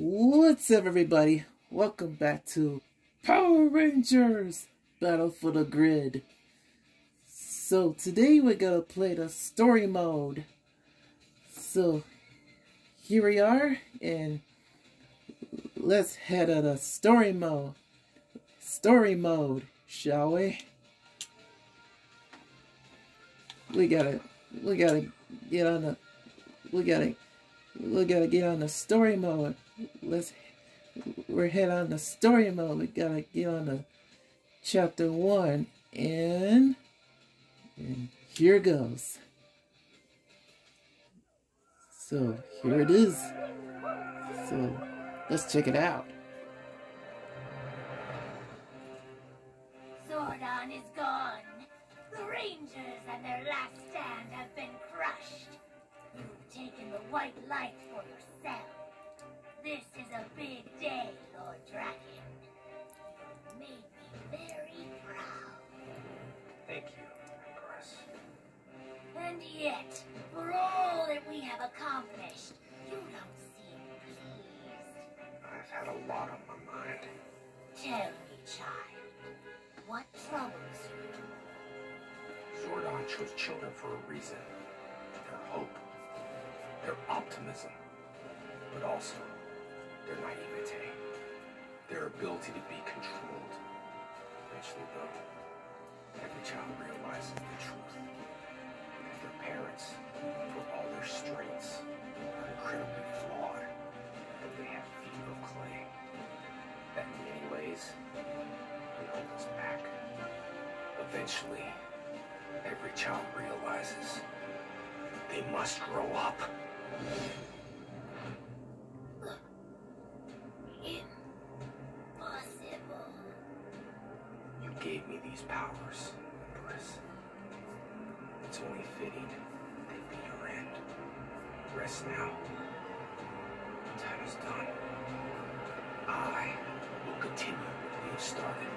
What's up, everybody? Welcome back to Power Rangers Battle for the Grid. So, today we're gonna play the story mode. So, here we are, and let's head to the story mode. Story mode, shall we? We gotta, we gotta get on the, we gotta, we gotta get on the story mode let's we're head on the story mode. We gotta get on the chapter one and and here goes. So here it is. So let's check it out. Zordon is gone. The Rangers and their last stand have been crushed. You've taken the white light for yourself. This is a big day, Lord Drakkon. You made me very proud. Thank you, Empress. And yet, for all that we have accomplished, you don't seem pleased. I've had a lot on my mind. Tell me, child, what troubles you? Zordon chose children for a reason. Their hope, their optimism, but also their naivete, their ability to be controlled. Eventually, though, every child realizes the truth. That their parents, for all their strengths, are incredibly flawed, but they have feet of clay. That in many ways, they hold us back. Eventually, every child realizes they must grow up. These powers, Empress. It's only fitting they be your end. Rest now. Time is done. I will continue what we have started.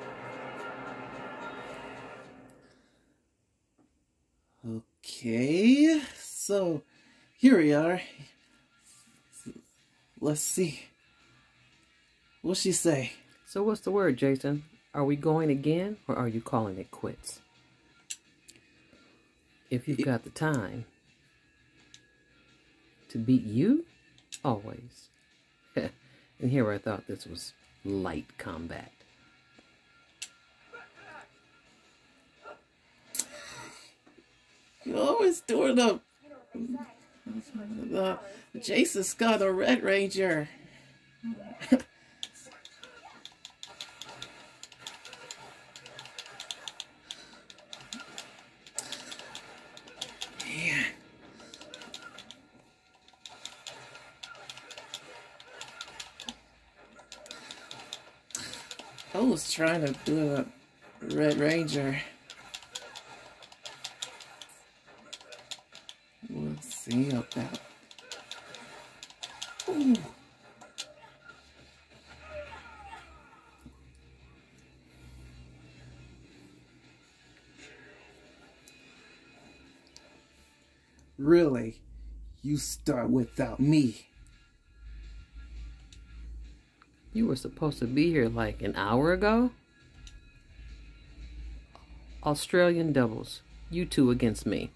Okay, so here we are. Let's see. What's she say? So what's the word, Jason? Are we going again or are you calling it quits? If you've got the time to beat you, always. and here I thought this was light combat. You always doing the the Jason Scott, the Red Ranger. trying to do a Red Ranger. We'll see about. Ooh. Really? You start without me. You were supposed to be here like an hour ago? Australian doubles. You two against me.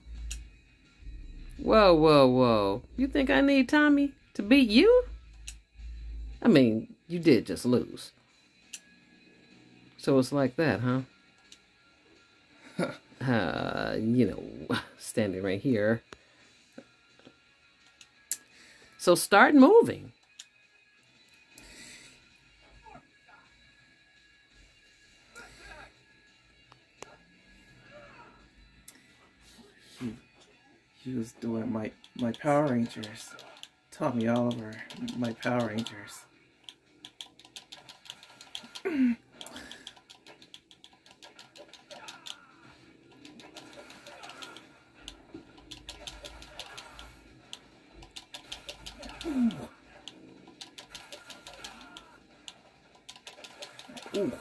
Whoa, whoa, whoa. You think I need Tommy to beat you? I mean, you did just lose. So it's like that, huh? uh, you know, standing right here. So start moving. She was doing my my Power Rangers. Tommy Oliver, my Power Rangers. Ooh.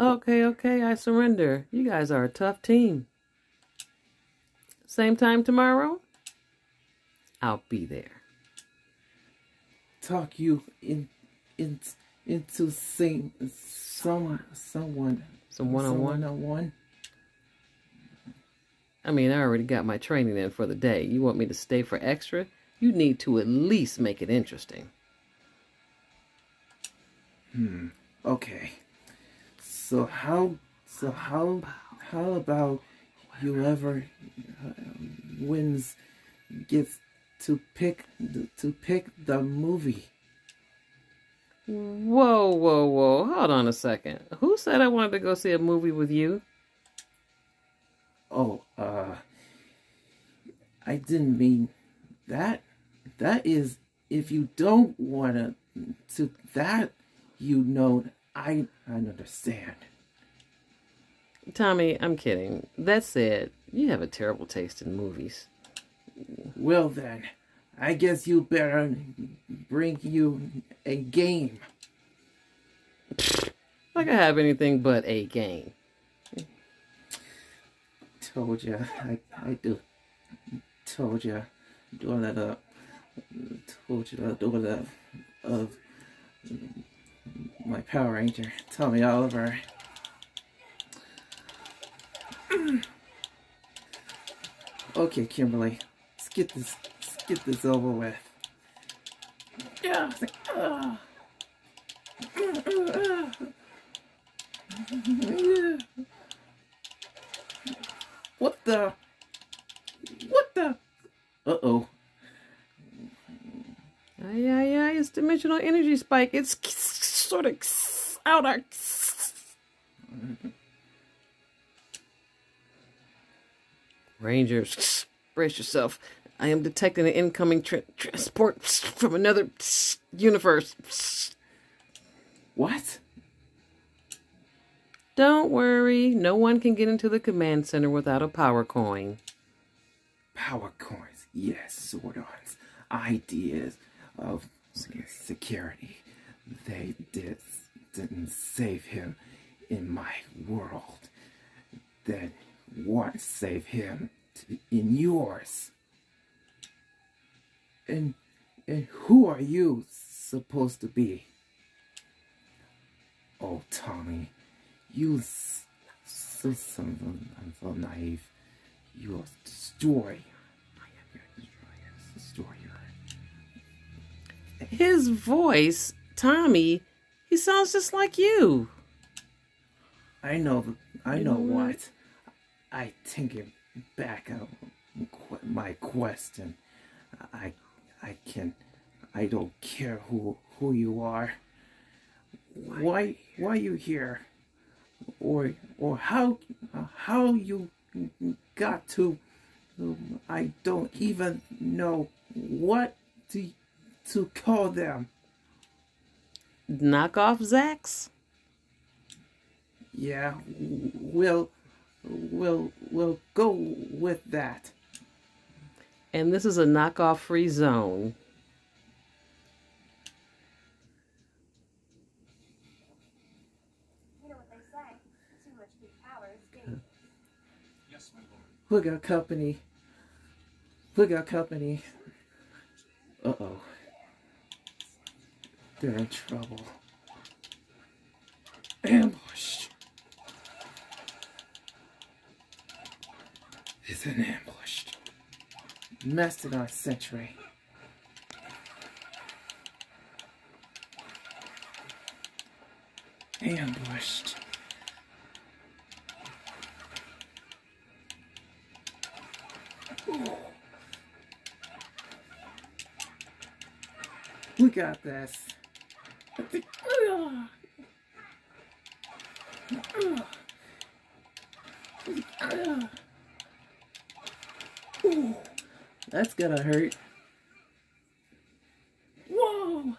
Okay, okay, I surrender. You guys are a tough team. Same time tomorrow? I'll be there. Talk you in, in into seeing someone someone Some one on one? on one. I mean, I already got my training in for the day. You want me to stay for extra? You need to at least make it interesting. Hmm. Okay. So how so how how about whoever uh, wins gets to pick the, to pick the movie? Whoa, whoa, whoa. Hold on a second. Who said I wanted to go see a movie with you? Oh, uh I didn't mean that. That is if you don't want to to that you know I I understand. Tommy, I'm kidding. That said, you have a terrible taste in movies. Well then, I guess you better bring you a game. Like I have anything but a game. Told ya, I, I do. Told ya, doing that up. Told you doing that of my Power Ranger, Tommy Oliver. Okay, Kimberly, let's get this, let's get this over with. Yeah. uh, What the? What the? Uh oh. Aye, aye, aye. It's dimensional energy spike. It's sort of out our. Rangers, brace yourself. I am detecting an incoming tra- transport from another universe. What? Don't worry, no one can get into the command center without a power coin. Power coins, yes, Zordons. Ideas of security. They did, didn't save him in my world. Then what save him in yours? And and who are you supposed to be? Oh, Tommy, you so so, I'm so naive. You are destroyer. I am your destroyer. Destroyer. His voice, Tommy, he sounds just like you. I know. I You know, know what? what. I think it back. qu- my question. I, I can. I don't care who who you are. Why why you here? Or or how uh, how you got to? um, I don't even know what to to call them. Knockoff Zax? Yeah, we'll we'll we'll go with that. And this is a knockoff free zone. Look know what they say. Too much good power is dangerous. Yes, my lord. Look out, company. Look out, company. Uh oh. They're in trouble. Ambush. It's an ambush. Mastodon Sentry. Ambushed. We got this. Ooh, That's gonna hurt. Whoa!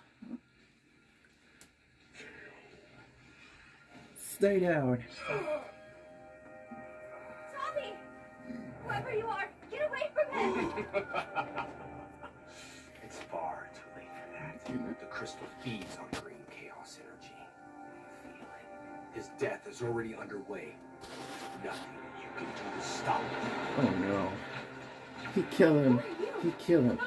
Stay down. Tommy! Whoever you are, get away from him! It's far too late for that. The crystal feeds on green chaos energy. His death is already underway. Nothing you can do to stop it. Oh no. He killed him. He killed him.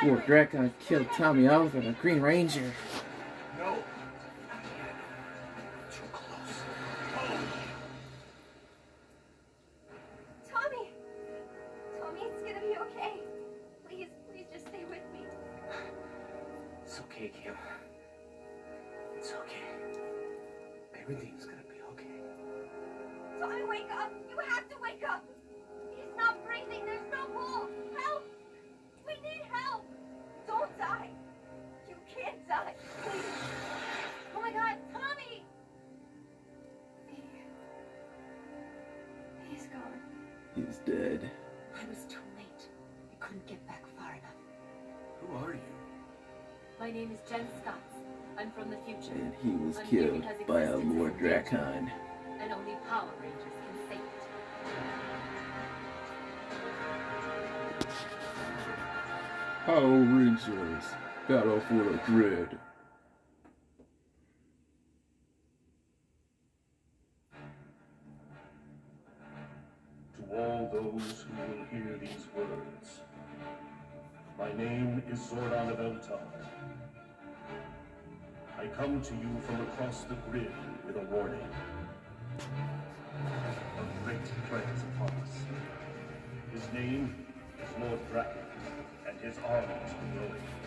Firing! Drakkon killed Tommy Oliver, the Green Ranger. All those who will hear these words, my name is Zordon of Eltar. I come to you from across the grid with a warning. A great threat is upon us. His name is Lord Drakkon, and his armies are growing.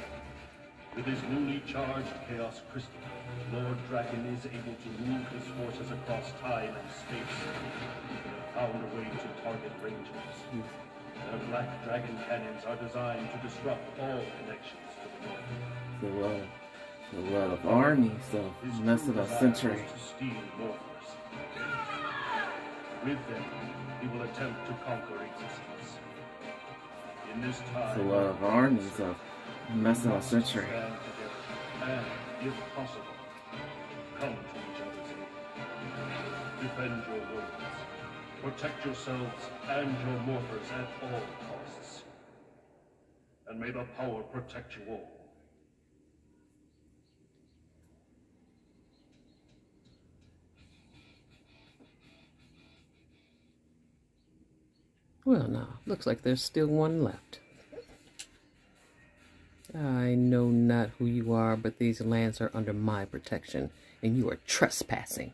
With his newly charged Chaos Crystal, Lord Drakkon is able to move his forces across time and space. He have found a way to target Rangers. Their Black Dragon cannons are designed to disrupt all connections to the North. The lot, a lot of armies of His mess of a century. to steal Morphers. With them, he will attempt to conquer existence. In this time, It's a lot of armies of Mastodon Sentry. And, if possible, come to each other's aid. Defend your worlds. Protect yourselves and your morphers at all costs. And may the power protect you all. Well, now, looks like there's still one left. I know not who you are, but these lands are under my protection, and you are trespassing.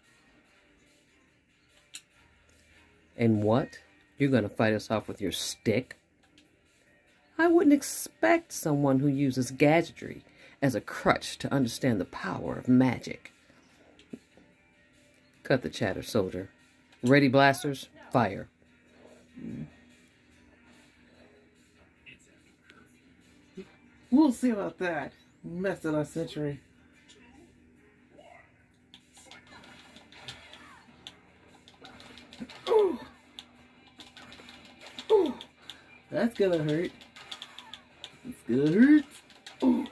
And what? You're going to fight us off with your stick? I wouldn't expect someone who uses gadgetry as a crutch to understand the power of magic. Cut the chatter, soldier. Ready, blasters? Fire. We'll see about that. Mastodon Sentry. Ooh. Ooh. That's gonna hurt. It's gonna hurt. Ooh.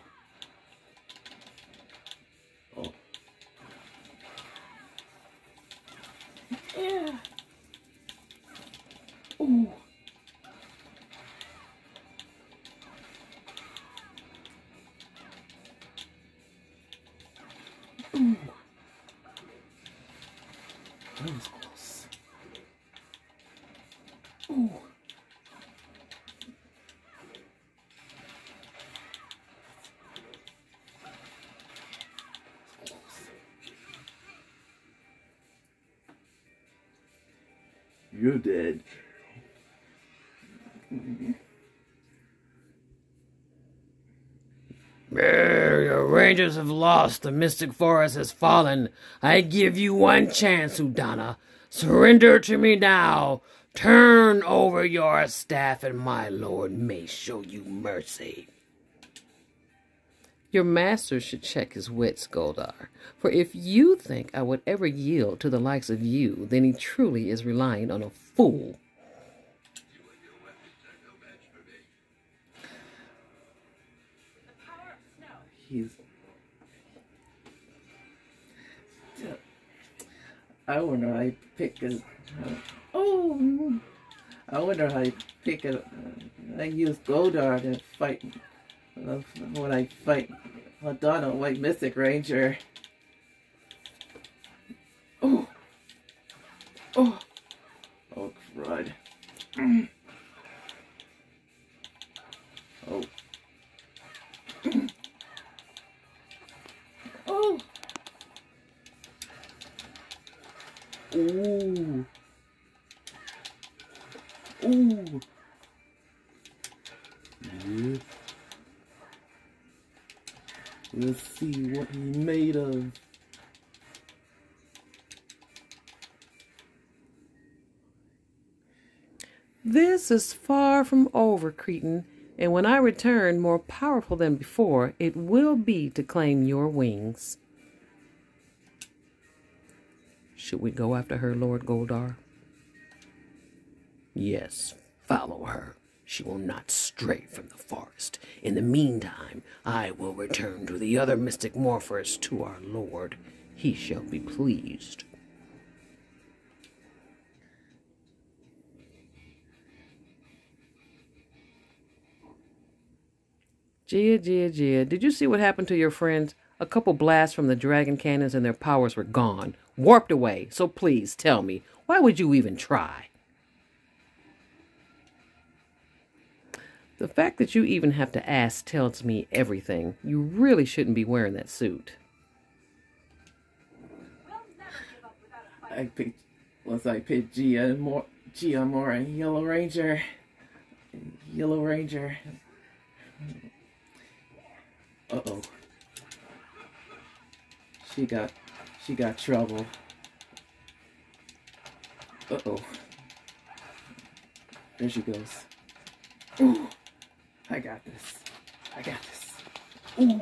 You're dead. Your Rangers have lost. The Mystic Forest has fallen. I give you one chance, Udonna. Surrender to me now. Turn over your staff, and my lord may show you mercy. Your master should check his wits, Goldar. For if you think I would ever yield to the likes of you, then he truly is relying on a fool. He's. I wonder how I pick a. Oh! I wonder how I pick a. I use Goldar to fight when I fight Udonna, White Mystic Ranger. Oh, oh, oh, crud. Mm. Oh. Mm. Oh. Ooh. Ooh. Yeah. Let's see what he made of. This is far from over, Cretan, and when I return more powerful than before, it will be to claim your wings. Should we go after her, Lord Goldar? Yes, follow her. She will not stray from the forest. In the meantime, I will return to the other mystic morphers to our lord. He shall be pleased. Gia, Gia, Gia, did you see what happened to your friends? A couple blasts from the dragon cannons and their powers were gone, warped away. So please tell me, why would you even try? The fact that you even have to ask tells me everything. You really shouldn't be wearing that suit. I picked once I picked Gia more Gia more and Yellow Ranger. Yellow Ranger. Uh oh. She got she got trouble. Uh oh. There she goes. Ooh. I got this. I got this. Ooh.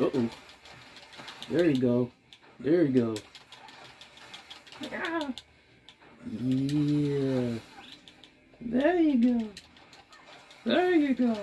Uh oh. There you go. There you go. Yeah. Yeah. There you go. There you go.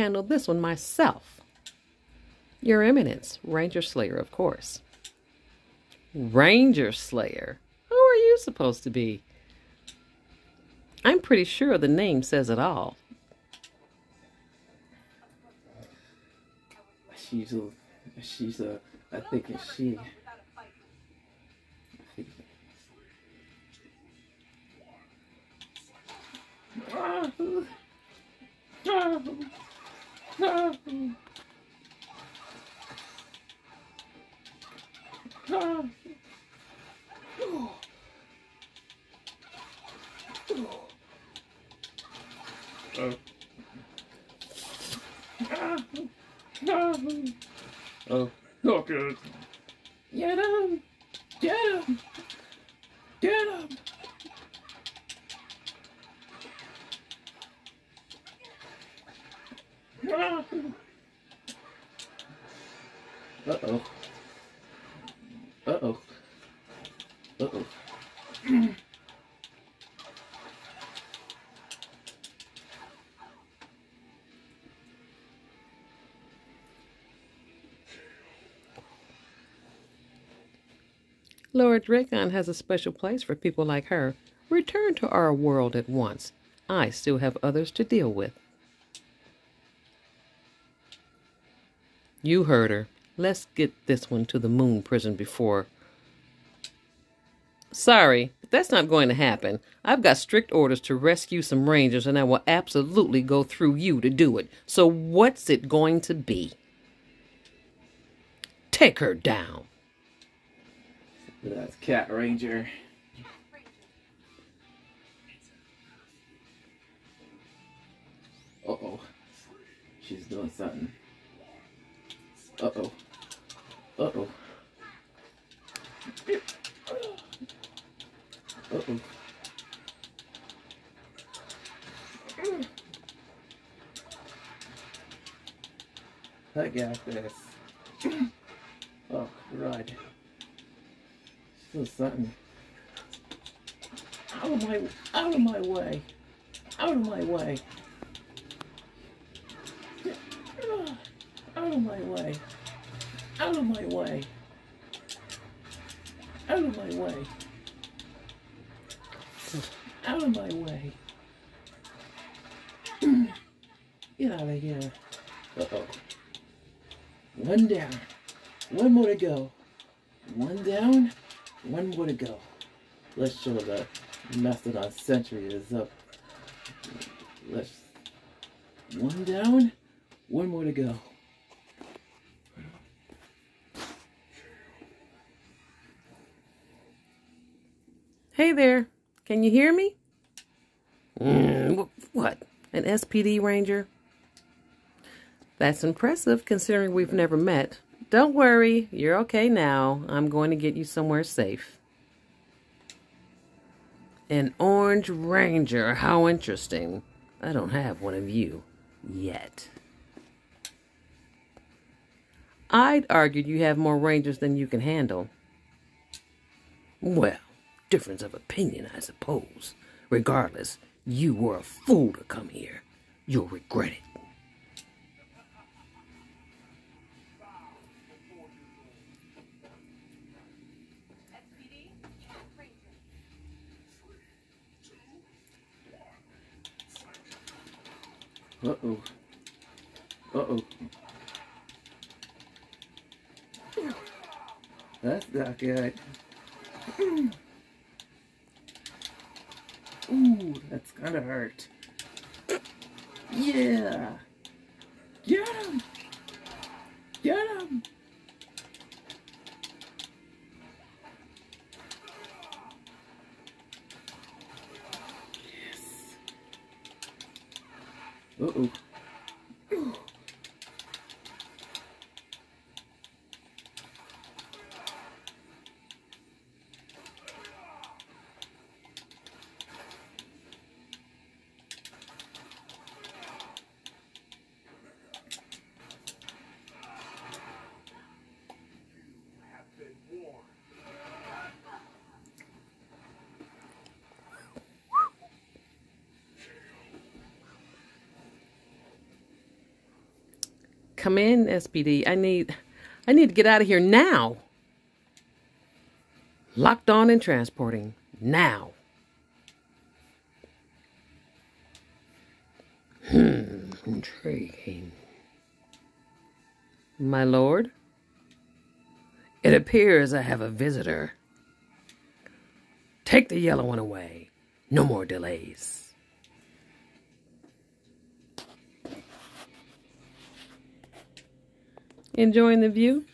Handle this one myself. Your Eminence, Ranger Slayer, of course. Ranger Slayer? Who are you supposed to be? I'm pretty sure the name says it all. She's a, she's a, I think it's she. I think- Lord Drakkon has a special place for people like her. Return to our world at once. I still have others to deal with. You heard her. Let's get this one to the moon prison before. Sorry, but that's not going to happen. I've got strict orders to rescue some rangers, and I will absolutely go through you to do it. So, what's it going to be? Take her down. That's Cat Ranger. Uh oh. She's doing something. Uh oh. Uh oh. Uh oh. I got this. Oh, right. Out of my, out of my way. Out of my way. Out of my way. Out Out of my way. Out of my way. Out of my way. Get out of here. Uh-oh. One down. One more to go. One down. One more to go. Let's show the Mastodon Sentry is up. Let's... One down. One more to go. Hey there. Can you hear me? Mm, what? An SPD ranger? That's impressive considering we've never met. Don't worry, you're okay now. I'm going to get you somewhere safe. An orange ranger, how interesting. I don't have one of you yet. I'd argued you have more rangers than you can handle. Well, difference of opinion, I suppose. Regardless, you were a fool to come here. You'll regret it. Uh-oh. Uh-oh. That's not good. Ooh, that's gonna hurt. Yeah! Get him! Get him! Uh-oh. Come in, SPD. I need I need to get out of here now. Locked on and transporting. Now. Hmm, intriguing. My lord? It appears I have a visitor. Take the yellow one away. No more delays. Enjoying the view?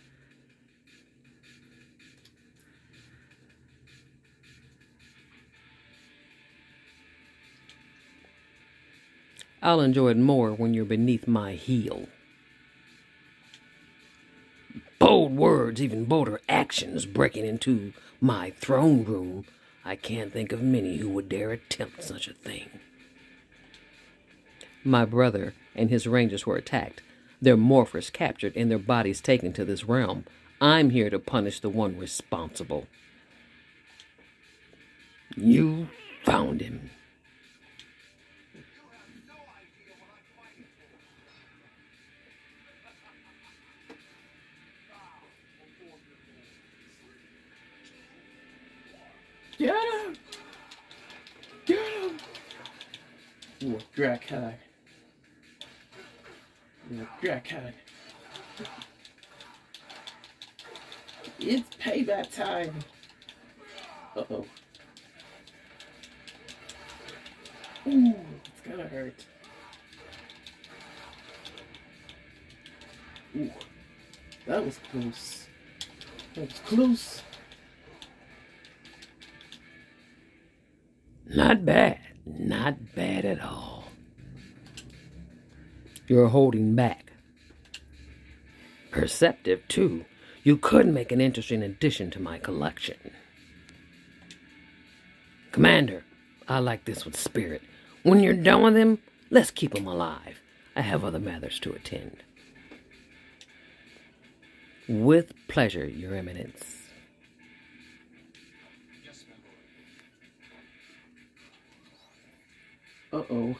I'll enjoy it more when you're beneath my heel. Bold words, even bolder actions breaking into my throne room. I can't think of many who would dare attempt such a thing. My brother and his rangers were attacked, their morphers captured, and their bodies taken to this realm. I'm here to punish the one responsible. You found him. Get him! Get him! Ooh. Ooh, Drakkon. It's payback time. Uh-oh. Ooh, it's gonna hurt. Ooh, that was close. That was close. Not bad. Not bad at all. You're holding back. Perceptive, too. You could make an interesting addition to my collection. Commander, I like this with spirit. When you're done with him, let's keep him alive. I have other matters to attend. With pleasure, Your Eminence. Uh-oh.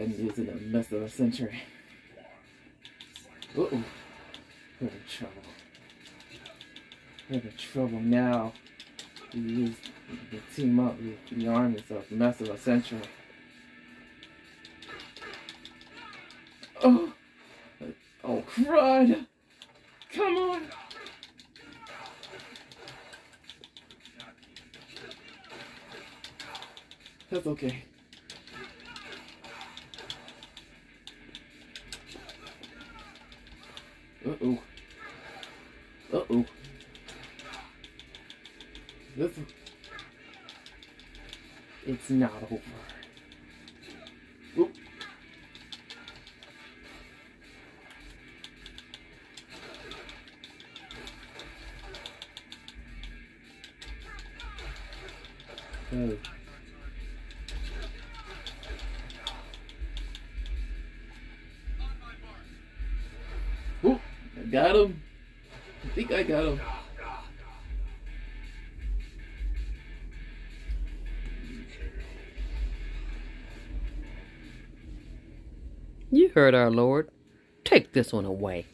I'm using the Mastodon Sentry. Uh-oh. We're in trouble. We're in trouble now. We team up with the armies of the Mastodon Sentry. Oh! Oh, crud! Come on! That's okay. Uh-oh. This It's not over. Heard our lord. Take this one away.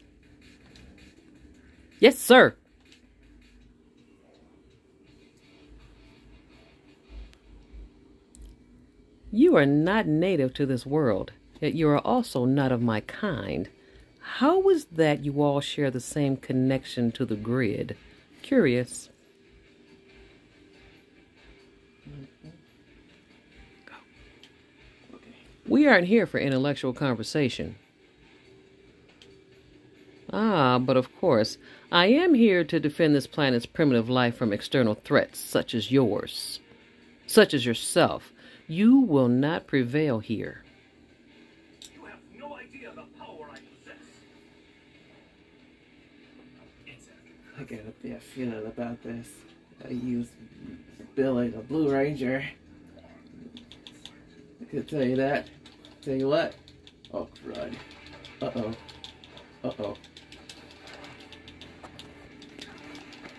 Yes, sir. You are not native to this world, yet you are also not of my kind. How is that you all share the same connection to the grid? Curious. We aren't here for intellectual conversation. Ah, but of course, I am here to defend this planet's primitive life from external threats such as yours, such as yourself. You will not prevail here. You have no idea the power I possess. I got a bad feeling about this. I used Billy the Blue Ranger. I could tell you that. Tell you what. Oh, crud. Uh-oh. Uh-oh.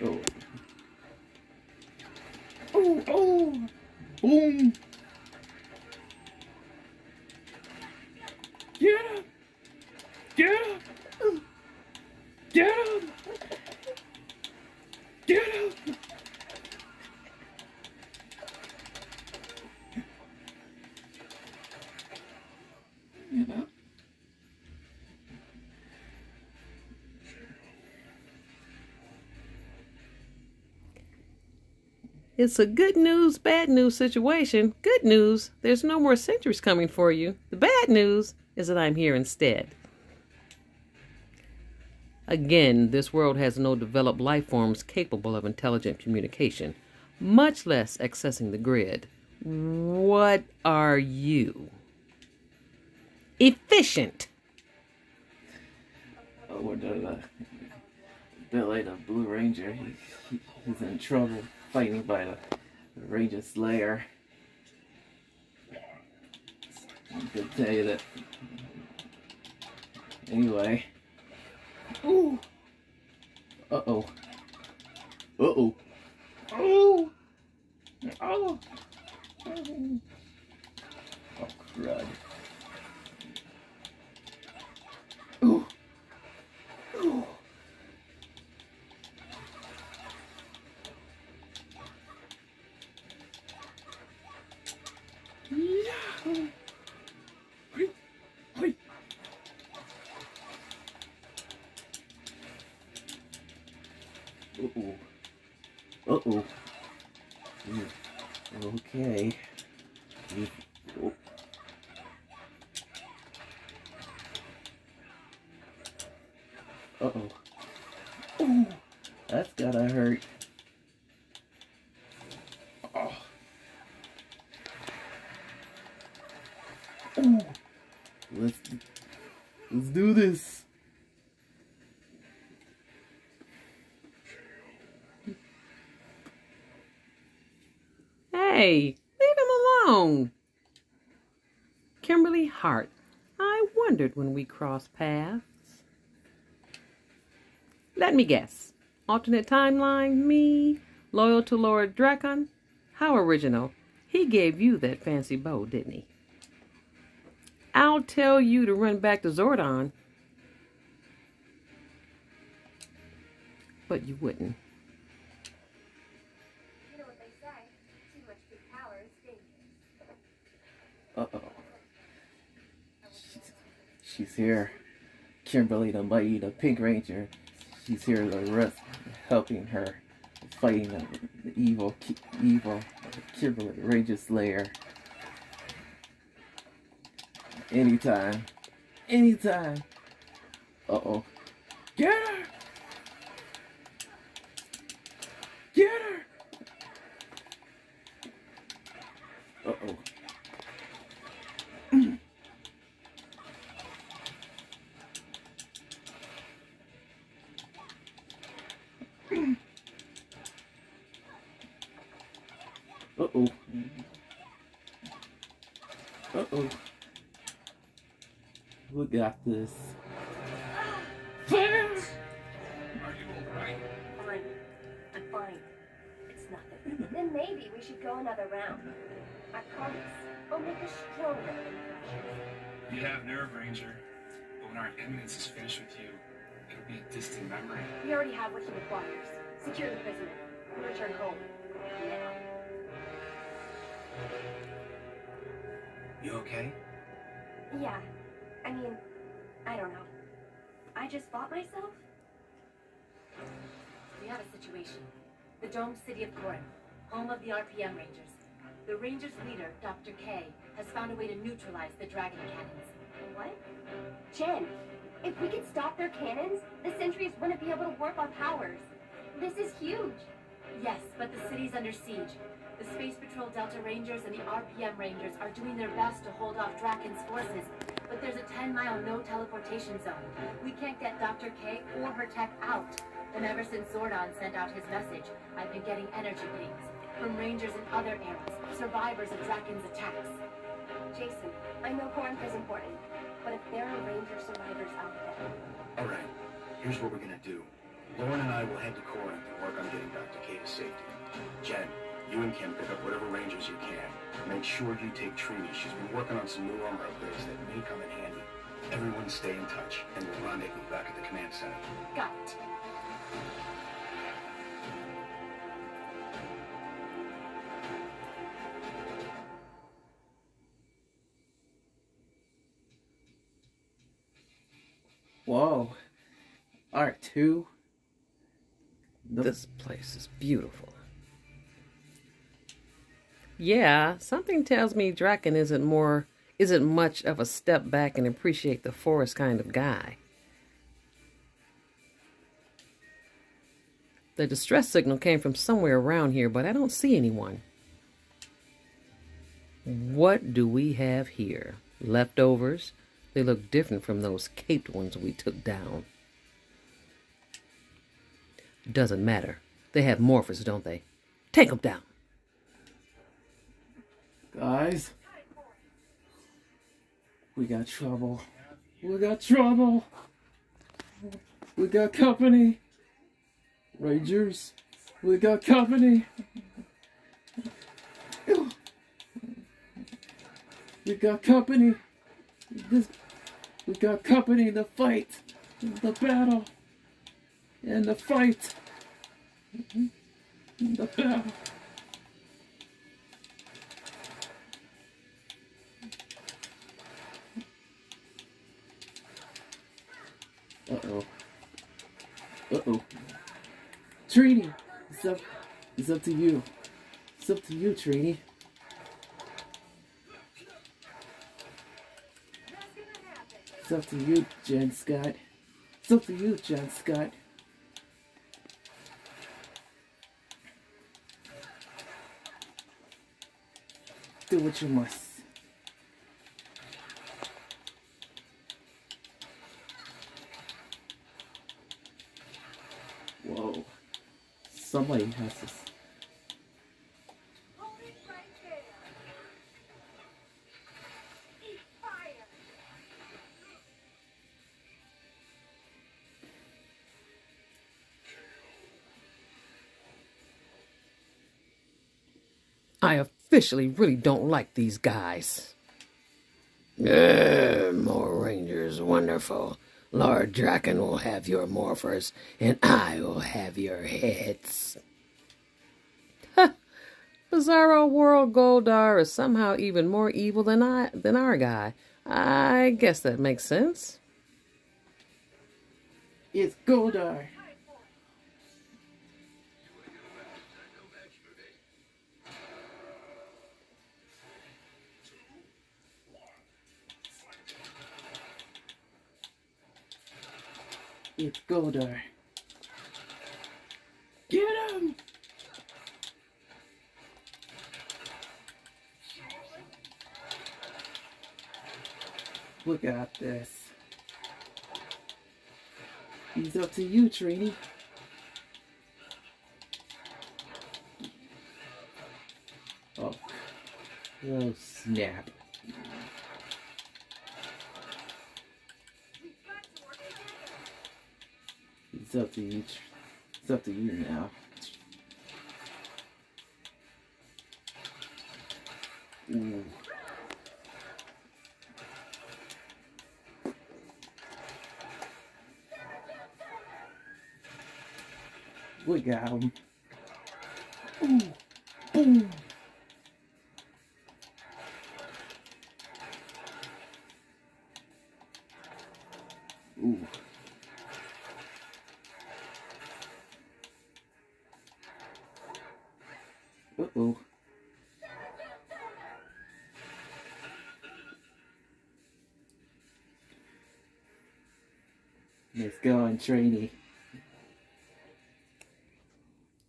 Oh. Oh, oh! Boom! It's a good news, bad news situation. Good news, there's no more sentries coming for you. The bad news is that I'm here instead. Again, this world has no developed life forms capable of intelligent communication, much less accessing the grid. What are you? Efficient. Oh, we're done. Uh, Billy the Blue Ranger. He, he, he's in trouble fighting by the, Ranger Slayer. I could you that. Anyway. Ooh. Uh oh. Uh oh. Oh. Oh. Oh crud. Ooh. Yeah. Hoi. Hoi. Uh-oh. Uh-oh. Mm. Okay. Mm. Oh. Uh-oh. Ooh, that's gotta hurt. Oh. Ooh. Let's let's do this. Hey, leave him alone. Kimberly Hart, I wondered when we crossed paths. Let me guess. Alternate timeline, me, loyal to Lord Drakkon? How original. He gave you that fancy bow, didn't he? I'll tell you to run back to Zordon. but you wouldn't. You know what they say? Too much big power is dangerous. Uh-oh. She's, she's here. Kimberly the Mighty, the Pink Ranger. She's here to rest, helping her, fighting the, the evil, evil Kimberly Ranger Slayer. Anytime. Anytime. Uh-oh. Get her! Get her! Uh-oh. Uh-oh. Uh-oh. We got this. Just fought myself? We have a situation. The domed city of Corinth, home of the RPM Rangers. The Rangers' leader, Dr. K, has found a way to neutralize the dragon cannons. What? Jen, if we could stop their cannons, the sentries wouldn't be able to warp our powers. This is huge. Yes, but the city's under siege. The Space Patrol Delta Rangers and the RPM Rangers are doing their best to hold off Drakkon's forces, but there's a 10-mile no teleportation zone. We can't get Dr. K or her tech out. And ever since Zordon sent out his message, I've been getting energy pings from Rangers in other eras, survivors of Drakkon's attacks. Jason, I know Corinth is important, but if there are Ranger survivors out there, Alright, here's what we're gonna do. Lauren and I will head to Corinth and work on getting Dr. K to safety. Jen, you and Kim pick up whatever Rangers you can. Make sure you take Trini. She's been working on some new armor upgrades that may come in handy. Everyone stay in touch, and we'll rendezvous back at the command center. Got it. Whoa. R2. The- This place is beautiful. Yeah, something tells me Drakkon isn't more isn't much of a step back and appreciate the forest kind of guy. The distress signal came from somewhere around here, but I don't see anyone. What do we have here? Leftovers? They look different from those caped ones we took down. Doesn't matter. They have morphers, don't they? Take them down. Guys. We got trouble. We got trouble. We got company. Rangers. We got company. We got company. This, we got company the fight. The battle. And the fight. The battle. Uh-oh. Uh-oh. Trini! It's up, it's up to you. It's up to you, Trini. It's up to you, Jen Scott. It's up to you, Jen Scott. Do what you must. Whoa. Somebody has to. s- hold it right there. Eat fire. I officially really don't like these guys. Yeah, more Rangers, wonderful. Lord Drakkon will have your morphers, and I will have your heads. Bizarro World Goldar is somehow even more evil than I than our guy. I guess that makes sense. It's Goldar. It's Goldar. Get him! Look at this. He's up to you, Trini. Oh. Oh, snap. It's up to you. It's up to you now. Ooh. We got him. Ooh. Ooh. Ooh. Let's go on, trainee.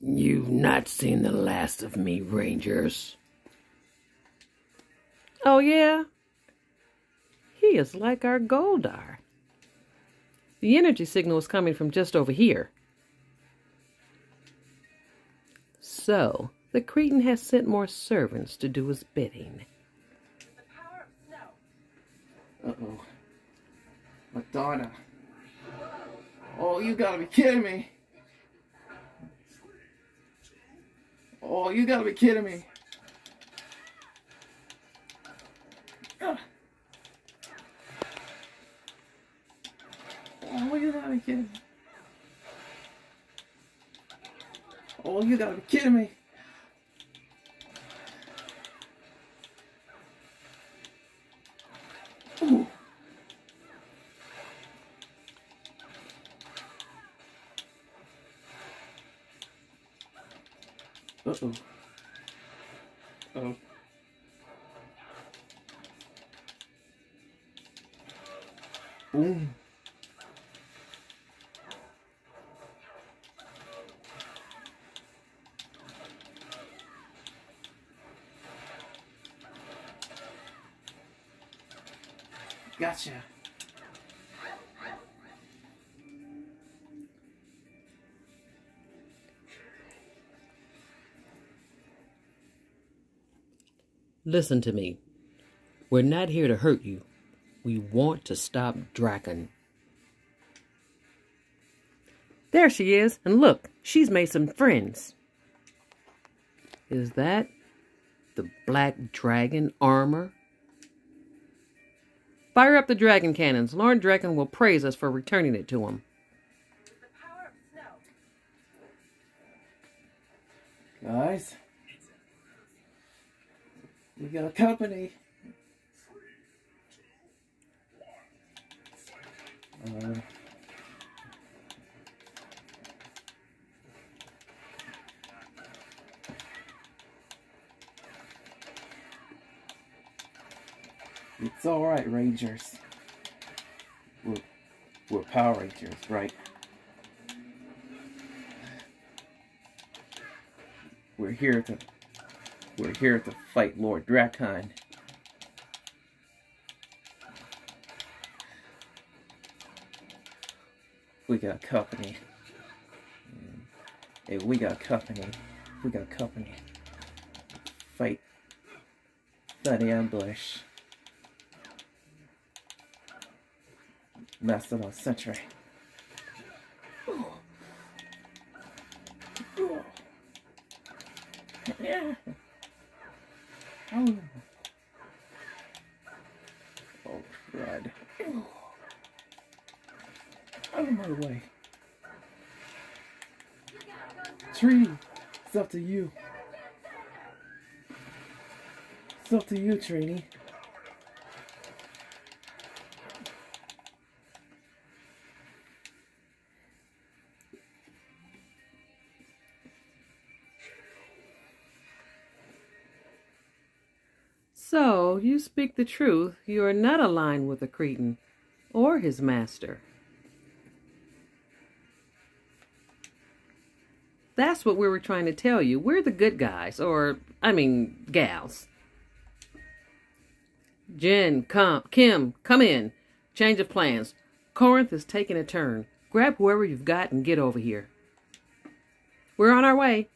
You've not seen the last of me, Rangers. Oh yeah? He is like our Goldar. The energy signal is coming from just over here. So, the Cretan has sent more servants to do his bidding. Uh-oh. Udonna. Oh, you gotta be kidding me. Oh, you gotta be kidding me. Oh, you gotta be kidding me. Oh, you gotta be kidding me. Listen to me. We're not here to hurt you. We want to stop Drakkon. There she is, and look, she's made some friends. Is that the black dragon armor? Fire up the dragon cannons. Lord Drakkon will praise us for returning it to him. Guys. We got a company. Uh, it's alright, Rangers. We're, we're Power Rangers, right? We're here to we're here to fight Lord Drakkon. We got company. Hey, we got company. We got company. Fight that ambush. Master Mastodon Sentry. Yeah. Oh. Oh, crud. Out of my way. Trini, it's up to you. It's up to you, Trini. So, you speak the truth. You are not aligned with the Cretan or his master. That's what we were trying to tell you. We're the good guys, or, I mean, gals. Jen, come, Kim, come in. Change of plans. Corinth is taking a turn. Grab whoever you've got and get over here. We're on our way.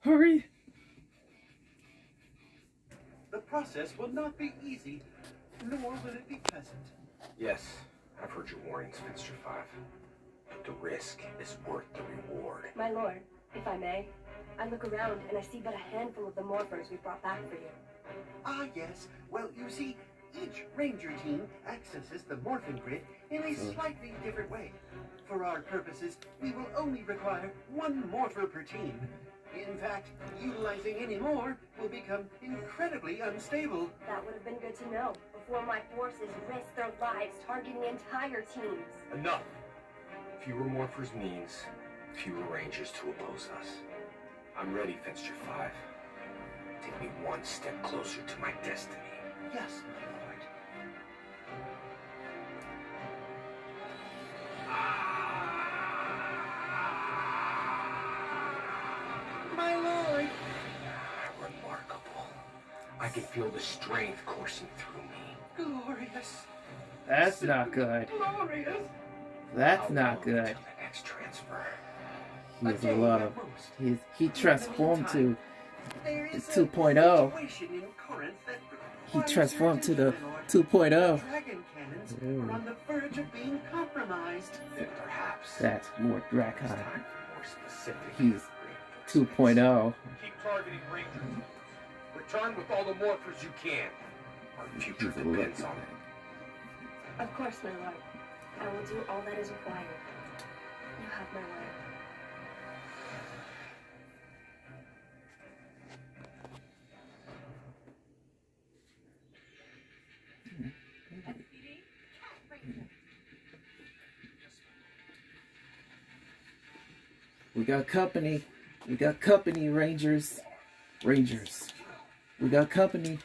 Hurry! The process will not be easy, nor will it be pleasant. Yes, I've heard your warnings, Finster 5. But the risk is worth the reward. My lord, if I may, I look around and I see but a handful of the morphers we brought back for you. Ah, yes. Well, you see, each ranger team accesses the morphing grid in a slightly different way. For our purposes, we will only require one morpher per team. In fact, utilizing any more will become incredibly unstable. That would have been good to know before my forces risked their lives targeting entire teams. Enough! Fewer morphers means fewer rangers to oppose us. I'm ready, Finster 5. Take me one step closer to my destiny. Yes, my lord. My lord! Remarkable. I can feel the strength coursing through me. Glorious! That's not good. Glorious! That's How not good. till the next transfer. He has a day lot of. most. He's, he transformed to. There The is a 2.0. situation in Corinth that He transformed to the attention, my lord. 2.0. Cannons are on the verge of being compromised. Perhaps That's more it's Drakkon. time for more specific. He's 2.0. Keep targeting Rangers. Return with all the morphers you can. Our future depends on it. Of course, my lord. I will do all that is required. You have my word. We got company. We got company, Rangers. Rangers. We got company.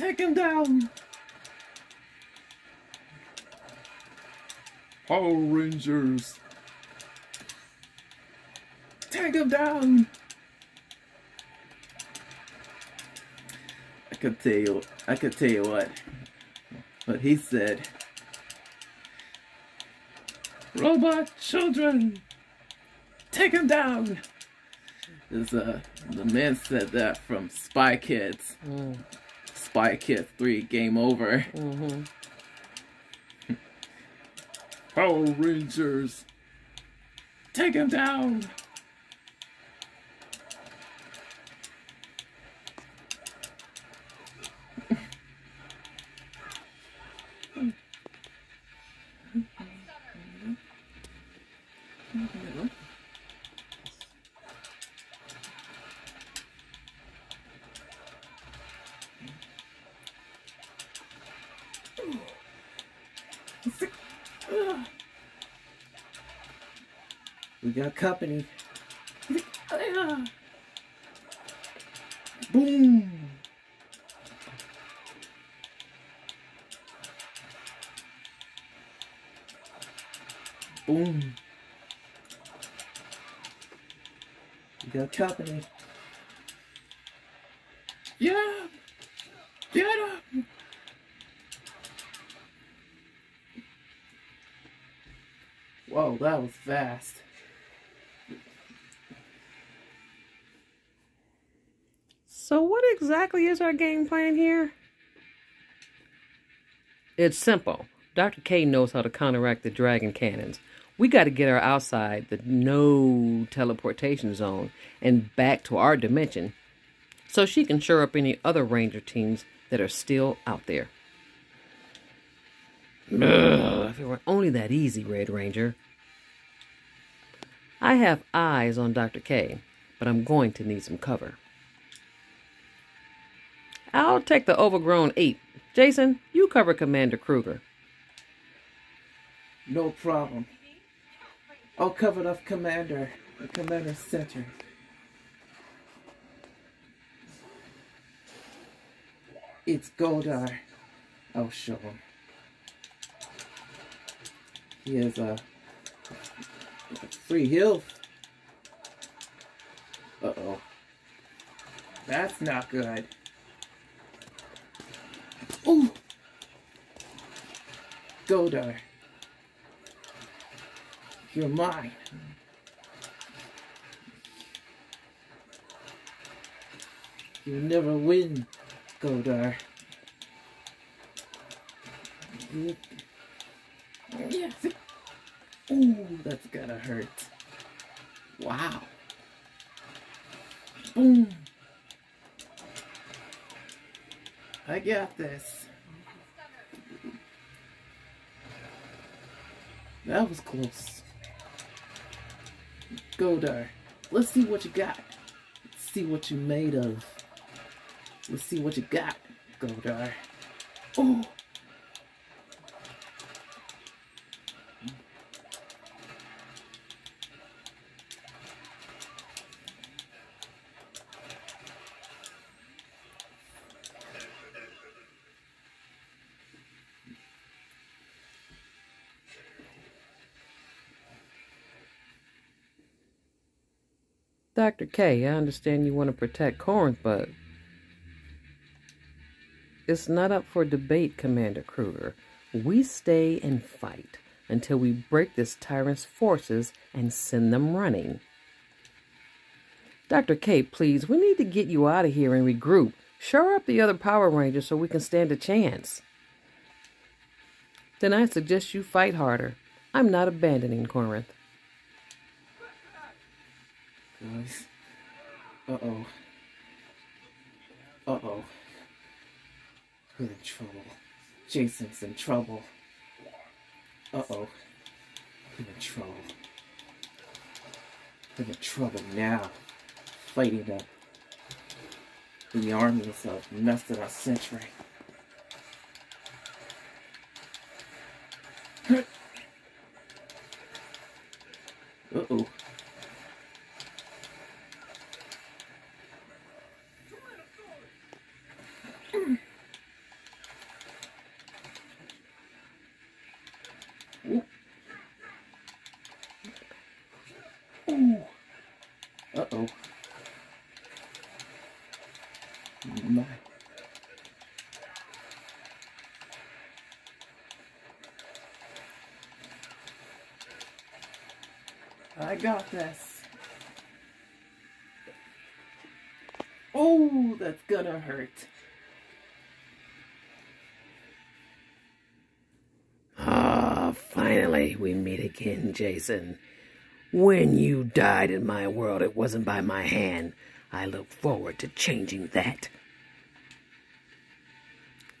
Take him down. Power Rangers. Take him down. I could tell you. I could tell you what. What he said. Robot children, take him down. Is uh the man said that from Spy Kids. Mm. Spy Kids three, game over. Mm-hmm. Power Rangers, take him down. Got company. Boom. Boom. We got company. Exactly is our game plan here? It's simple. Dr. K knows how to counteract the dragon cannons. We got to get her outside the no teleportation zone and back to our dimension so she can shore up any other ranger teams that are still out there. Ugh, if it were only that easy, Red Ranger. I have eyes on Dr. K, but I'm going to need some cover. I'll take the overgrown ape. Jason, you cover Commander Cruger. No problem. I'll cover the commander, the commander center. It's Goldar. I'll show him. He has a, free heal. Uh-oh. That's not good. Ooh! Goldar. You're mine. You'll never win, Goldar. Yes. Ooh, that's gonna hurt. Wow. Boom. I got this. That was close. Goldar, let's see what you got. Let's see what you made of. Let's see what you got, Goldar. Oh! Dr. K, I understand you want to protect Corinth, but it's not up for debate, Commander Cruger. We stay and fight until we break this tyrant's forces and send them running. Dr. K, please, we need to get you out of here and regroup. Shore up the other Power Rangers so we can stand a chance. Then I suggest you fight harder. I'm not abandoning Corinth. Guys. Uh-oh. Uh-oh. We're in trouble. Jason's in trouble. Uh-oh. We're in trouble. We're in trouble now. Fighting the, the armies of Method of Century. Uh-oh. Ooh. Ooh. Uh-oh. My. I got this. Oh, that's gonna hurt. Ah, finally we meet again, Jason. When you died in my world, it wasn't by my hand. I look forward to changing that.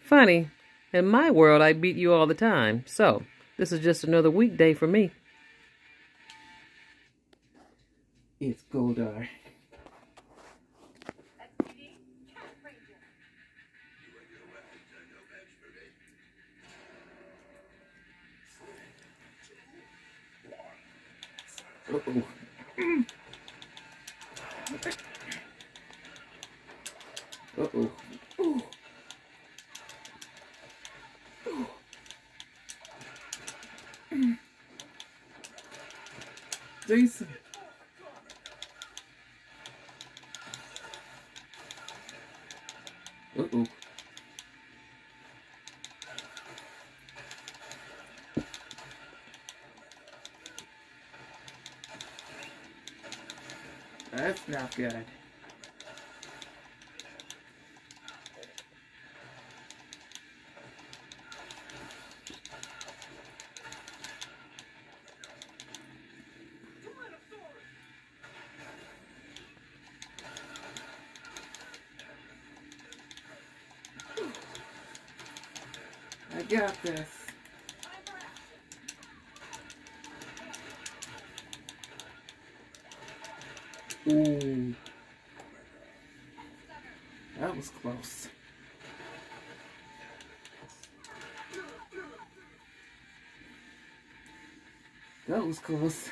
Funny. In my world, I beat you all the time. So, this is just another weekday for me. It's Goldar. Uh-oh. Uh-oh. Ooh. Ooh. Mm. Jason. Not good. I got this. That was close.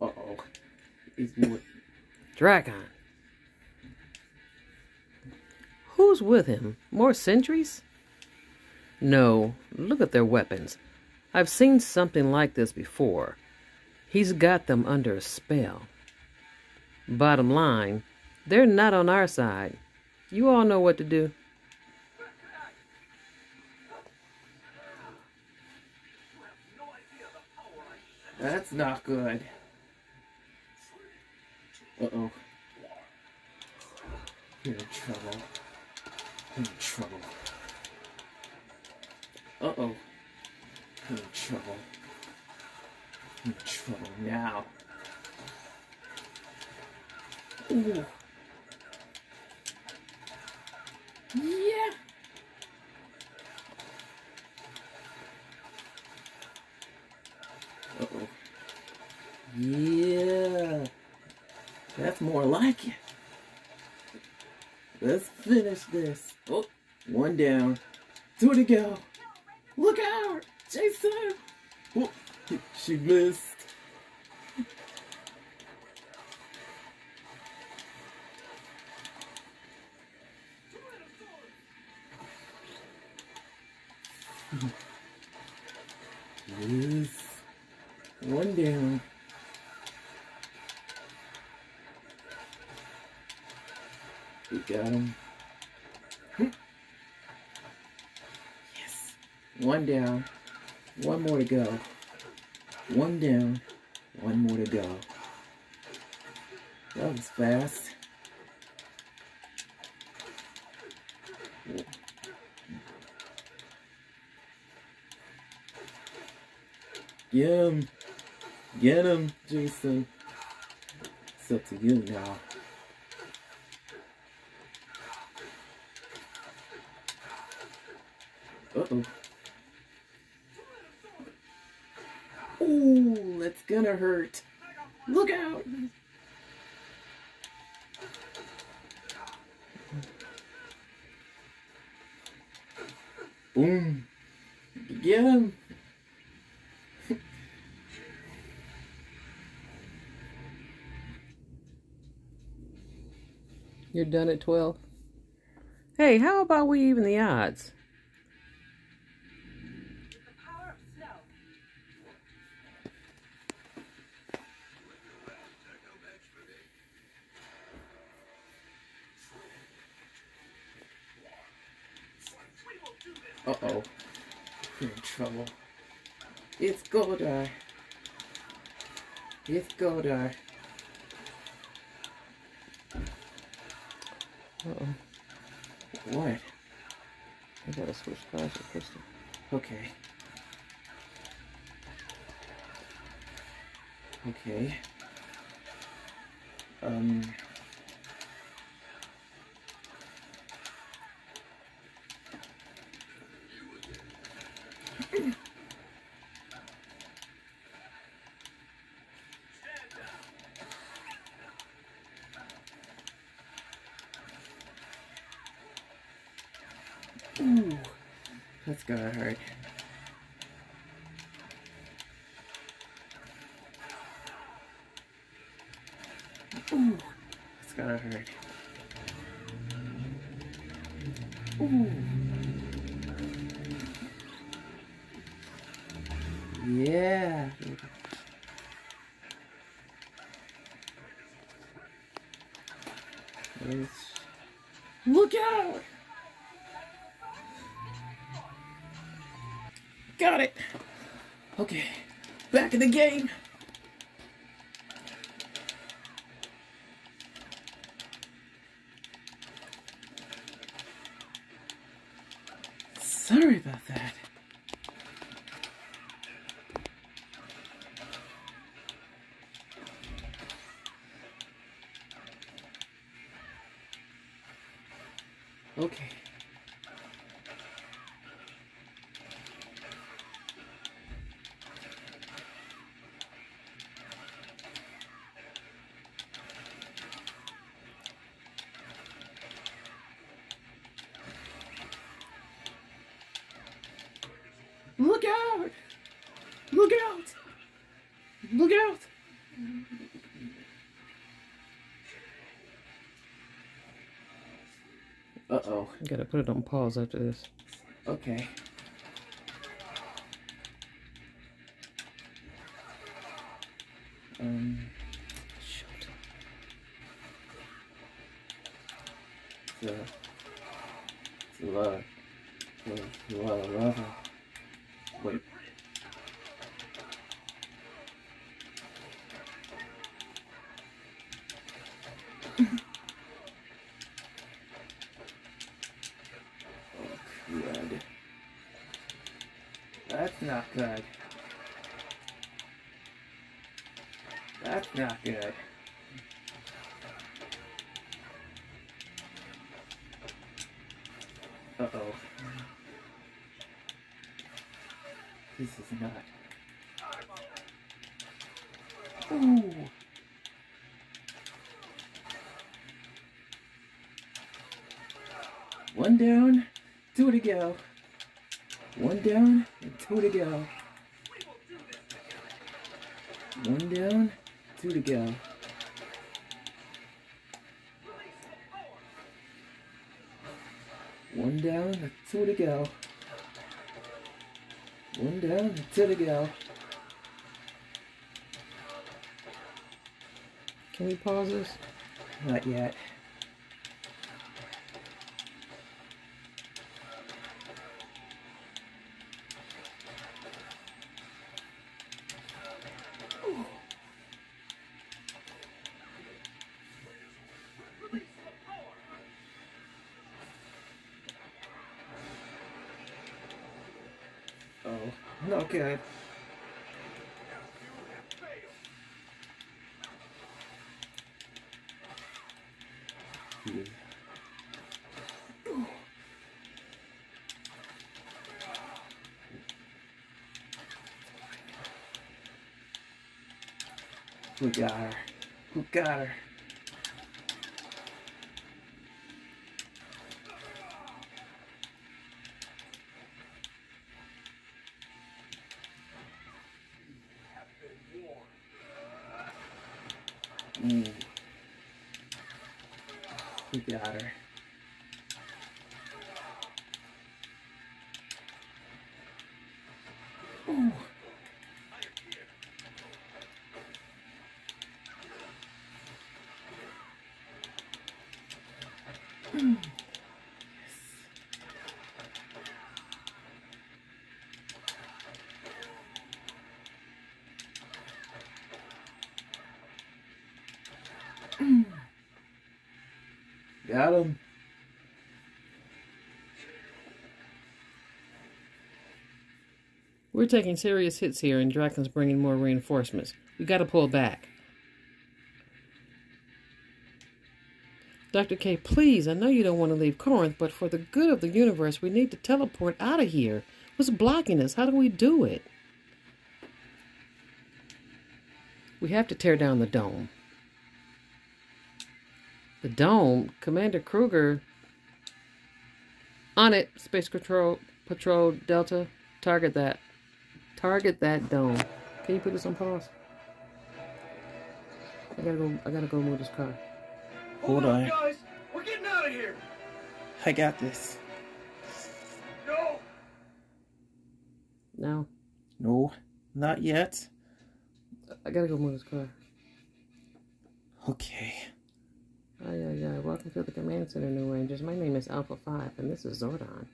Uh-oh. He's more... Dragon. Who's with him? More sentries? No, look at their weapons. I've seen something like this before. He's got them under a spell. Bottom line, they're not on our side. You all know what to do. That's not good. Uh-oh. You're in trouble. You're in trouble. Uh-oh. You're in trouble. You're in trouble now. Ooh. Yeah. Uh-oh. Yeah. That's more like it. Let's finish this. Oh, one down. Two to go. Look out! Jason! Oh, she missed. Go. One down. One more to go. That was fast. Get him. Get him, Jason. It's up to you now. Uh-oh. That's gonna hurt. Look out! Boom. Get him. You're done at 12? Hey, how about we even the odds? It's Goldar. It's Goldar. Uh-oh. What? I gotta switch cars with Crystal. Okay. Okay. Um. Back in the game. Sorry about that. Uh oh. Gotta put it on pause after this. Okay. Two to go. One down, and two to go. One down, two to go. One down, two to go. One down, two to go. Can we pause this? Not yet. Yeah. Who got her? We got her? We're taking serious hits here, and Drakkon's bringing more reinforcements. We gotta pull back. Dr. K, please, I know you don't want to leave Corinth, but for the good of the universe, we need to teleport out of here. What's blocking us? How do we do it? We have to tear down the dome. The dome? Commander Cruger. On it, Space Patrol, Patrol Delta. Target that. Target that dome. Can you put this on pause? I gotta go. I gotta go move this car. Hold on. guys! We're getting out of here! I got this. No! No, No, not yet. I gotta go move this car. Okay. Hi, yeah, yeah. Welcome to the command center, New Rangers. My name is Alpha Five, and this is Zordon.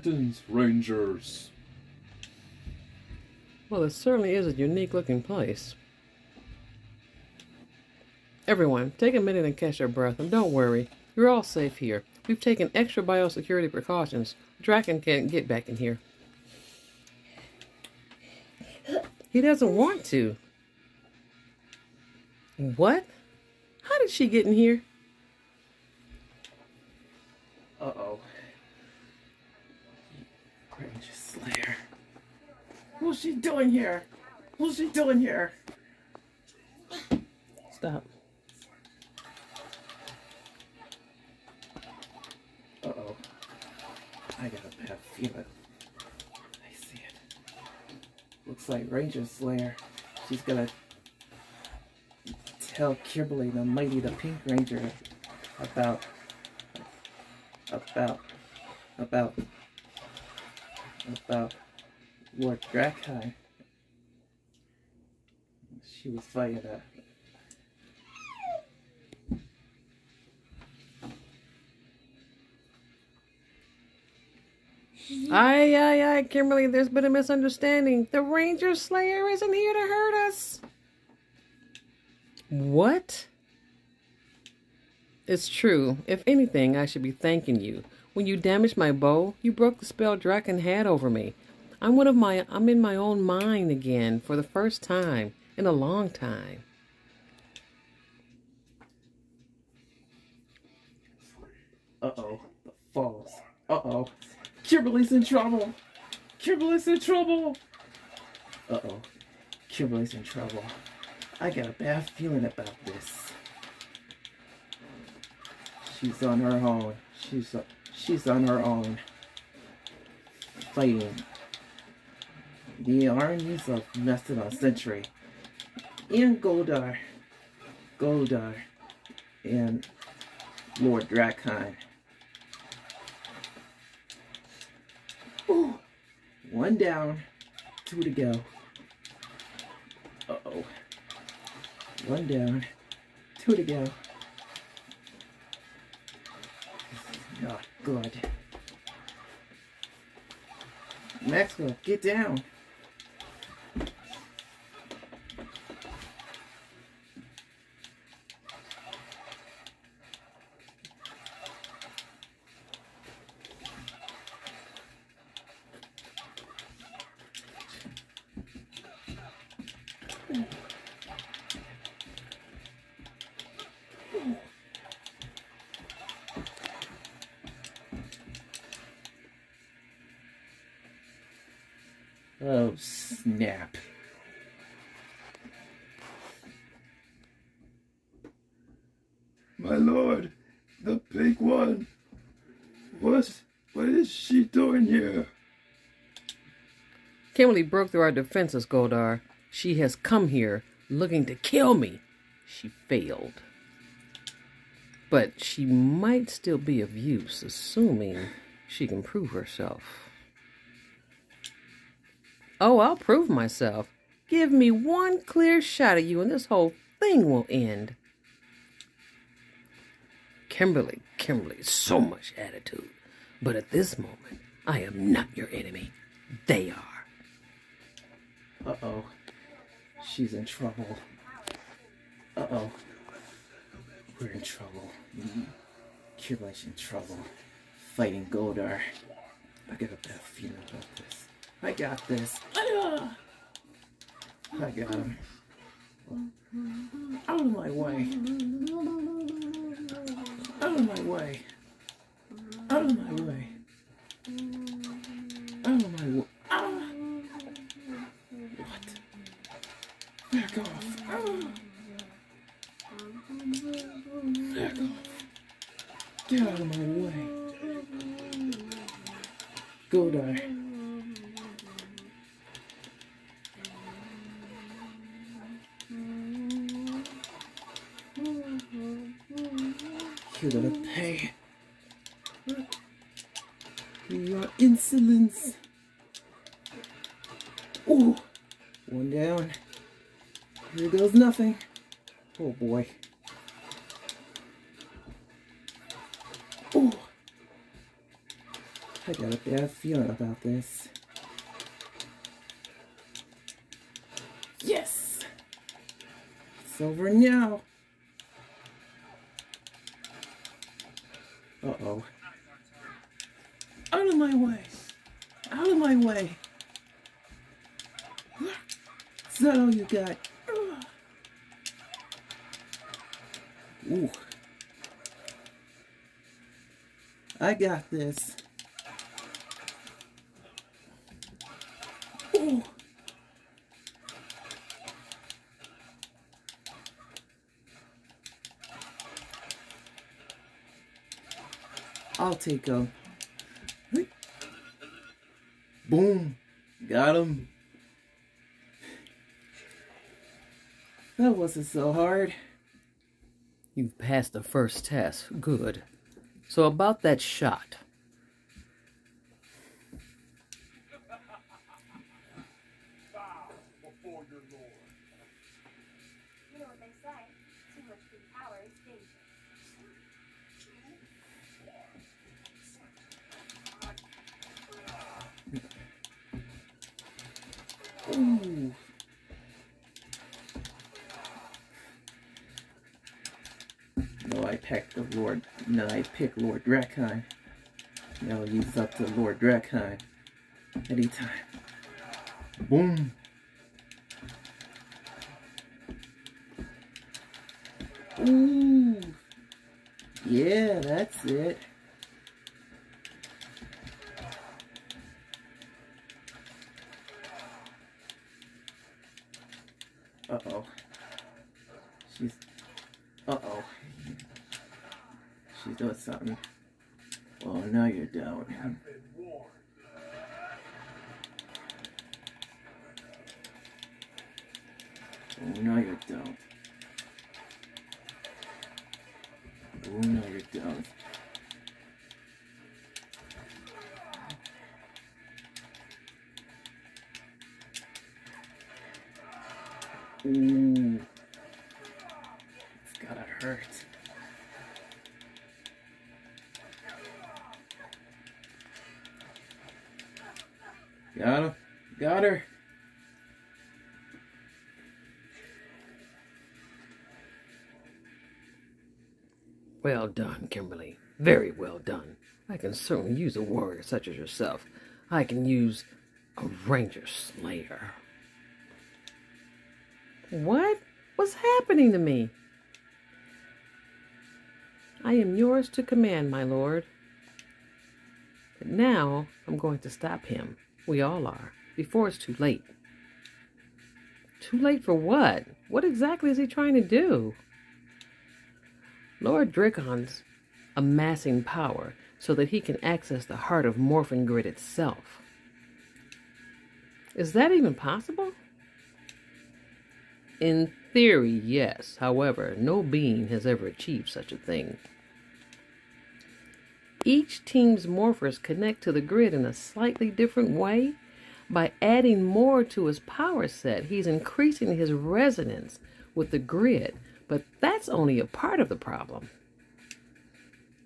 Greetings, Rangers. Well, it certainly is a unique-looking place. Everyone, take a minute and catch your breath, and don't worry. You're all safe here. We've taken extra biosecurity precautions. Drakkon can't get back in here. He doesn't want to. What? How did she get in here? What's she doing here? What's she doing here? Stop. Uh-oh. I got a bad feeling. I see it. Looks like Ranger Slayer. She's gonna tell Kimberly the Mighty the Pink Ranger about about about about Lord Drakkon. She was fighting a Aye, aye, aye, Kimberly, there's been a misunderstanding. The Ranger Slayer isn't here to hurt us. What? It's true. If anything, I should be thanking you. When you damaged my bow, you broke the spell Drakkon had over me. I'm one of my I'm in my own mind again for the first time in a long time. Uh-oh. The falls. Uh-oh. Kimberly's in trouble. Kimberly's in trouble. Uh-oh. Kimberly's in trouble. I got a bad feeling about this. She's on her own. She's she's on her own. Fighting the armies of Mastodon Sentry and Goldar. Goldar and Lord Drakkon. Ooh. One down, two to go. Uh-oh. One down, two to go. Not good. Maxwell, get down. Kimberly broke through our defenses, Goldar. She has come here looking to kill me. She failed. But she might still be of use, assuming she can prove herself. Oh, I'll prove myself. Give me one clear shot at you and this whole thing will end. Kimberly, Kimberly, so much attitude. But at this moment, I am not your enemy. They are. Uh-oh. She's in trouble. Uh-oh. We're in trouble. Mm-hmm. In trouble. Fighting Goldar. I got a bad feeling about this. I got this. I got him. Out of my way. Out of my way. Out of my way. Get out of my way. Go die. About this. Yes! It's over now. Uh-oh. Out of my way. Out of my way. Is that all you got? Ooh. I got this. Take a. Boom. Got him. That wasn't so hard. You've passed the first test. Good. So about that shot. Picked Lord Drakkon. Now I'll use up to Lord Drakkon. Anytime. Boom. Ooh. Yeah, that's it. Uh-oh. She's... Uh-oh. Doing something. Oh, now you're down. Oh, now you're down. Oh, now you're down. Ooh. Can certainly use a warrior such as yourself. I can use a ranger slayer. What? What's happening to me? I am yours to command, my lord. But now I'm going to stop him. We all are, before it's too late. Too late for what? What exactly is he trying to do? Lord Drakkon's amassing power so that he can access the heart of Morphin Grid itself. Is that even possible? In theory, yes. However, no being has ever achieved such a thing. Each team's morphers connect to the grid in a slightly different way. By adding more to his power set, he's increasing his resonance with the grid, but that's only a part of the problem.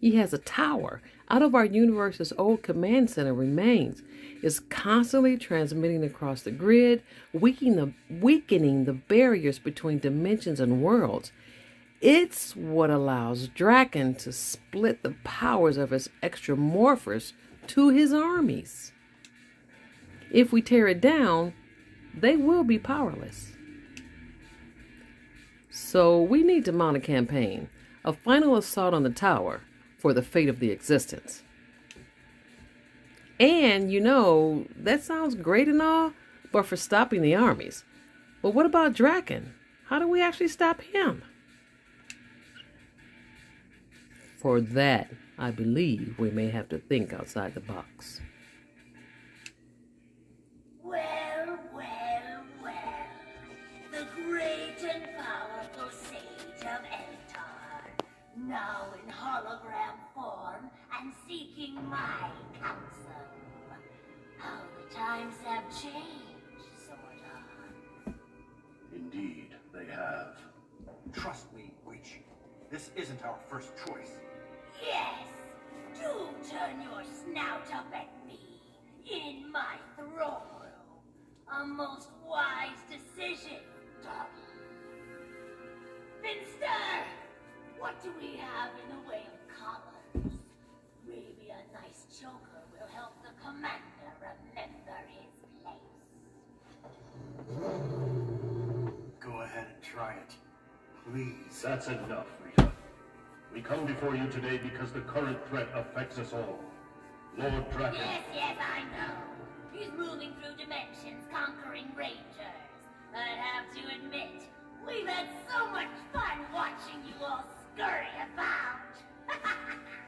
He has a tower out of our universe's old command center remains, is constantly transmitting across the grid, weakening the, weakening the barriers between dimensions and worlds. It's what allows Drakkon to split the powers of his extra morphers to his armies. If we tear it down, they will be powerless. So we need to mount a campaign, a final assault on the tower for the fate of the existence. And, you know, that sounds great and all, but for stopping the armies. But what about Drakkon? How do we actually stop him? For that, I believe we may have to think outside the box. Well, well, well. The great and powerful sage of Eltar, now in hologram seeking my counsel. How the times have changed, sort of. Indeed, they have. Trust me, Witch. This isn't our first choice. Yes, do turn your snout up at me in my throne. A most wise decision, Dobby. Finster, what do we have in the way of commander remember his place. Go ahead and try it. Please. That's enough, Rita. We come before you today because the current threat affects us all. Lord Drakkon. Yes, yes, I know. He's moving through dimensions, conquering rangers. I have to admit, we've had so much fun watching you all scurry about.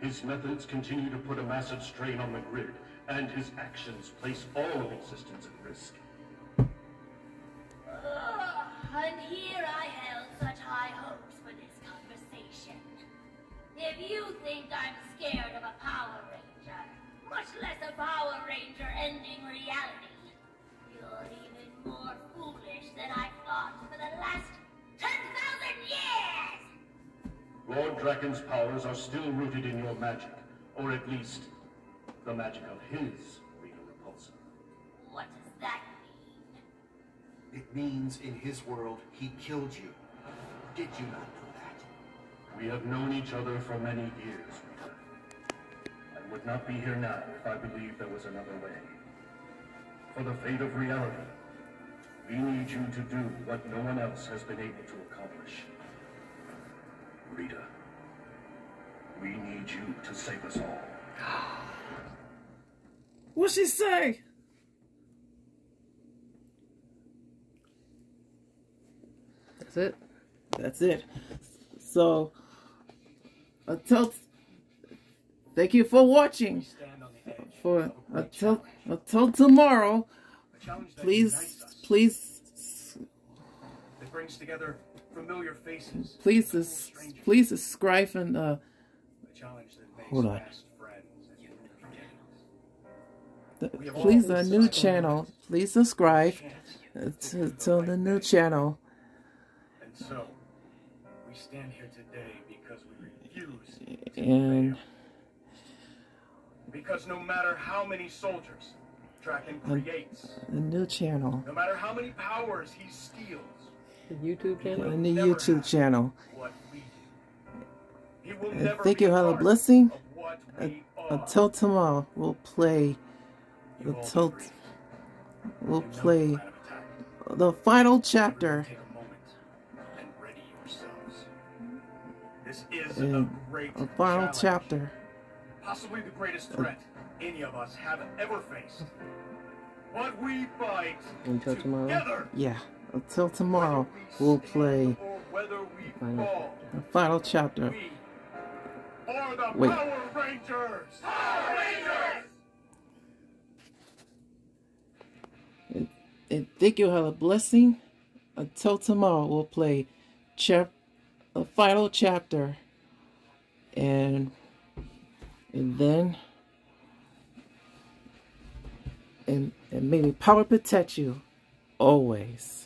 His methods continue to put a massive strain on the grid, and his actions place all of existence at risk. Ugh, and here I held such high hopes for this conversation. If you think I'm scared of a Power Ranger, much less a Power Ranger ending reality, you're even more foolish than I thought for the last 10,000 years! Lord Drakkon's powers are still rooted in your magic, or at least, the magic of his Rita Repulsa. What does that mean? It means in his world he killed you. Did you not know that? We have known each other for many years, Rita. I would not be here now if I believed there was another way. For the fate of reality, we need you to do what no one else has been able to accomplish. Rita, we need you to save us all. What she say? That's it. That's it. So, until thank you for watching. Stand on the edge. For until until tomorrow, A challenge that please please that brings together familiar faces. please and sus- strangers. please subscribe and uh challenge that Hold on. fast friends and new beginnings. th- We have please all our new channel. Please subscribe to to, the to right the new channel. And so, we stand here today because we refuse And. Because no matter how many soldiers Drakkon And- creates, the new channel. no matter how many powers he steals, The YouTube channel. And the YouTube channel. what we do. He will And thank you, a have a part blessing. of what Uh, we are. Until tomorrow, we'll play You all until we'll You know the play plan of attack. the final chapter. A and. This is And a great a final chapter. Possibly the greatest threat any of us have ever faced. But we fight Until tomorrow. Yeah, until tomorrow, we we'll play Final the final chapter. Wait. And, and thank you, have a blessing. Until tomorrow, we'll play chap the final chapter. And and then and and may power protect you always.